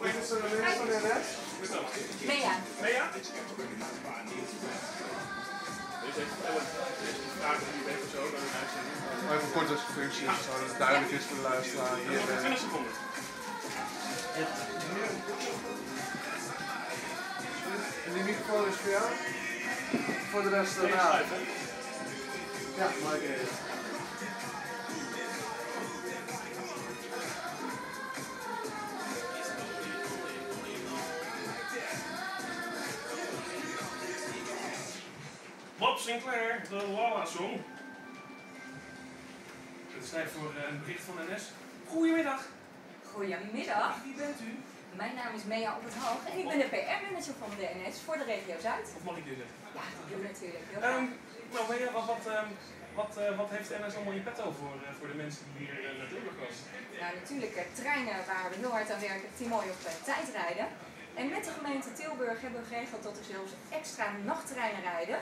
Bent of zo, dan een uitzending. Maar even kort als functie, zodat het duidelijk is voor de luisteraar. Hier, Nog eh, 20 seconden. en die microfoon is voor. Voor de rest daarna. schuiven. Ja, maak even. Bob Sinclair, de Lala Song. Het is tijd voor eh, een bericht van NS. Goedemiddag. Goedemiddag. Wie bent u? Mijn naam is Mea op het Hoog en ik ben de PR-manager van de NS voor de regio Zuid. Of mag ik dit zeggen? Ja, dat doe ik natuurlijk. Heel Ehm, nou, Mea, wat, wat, ehm, wat, eh, wat heeft NS allemaal in petto voor, eh, voor de mensen die hier naar Tilburg komen? Nou, natuurlijk treinen waar we heel hard aan werken, die mooi op tijd rijden. En met de gemeente Tilburg hebben we geregeld dat er zelfs extra nachttreinen rijden.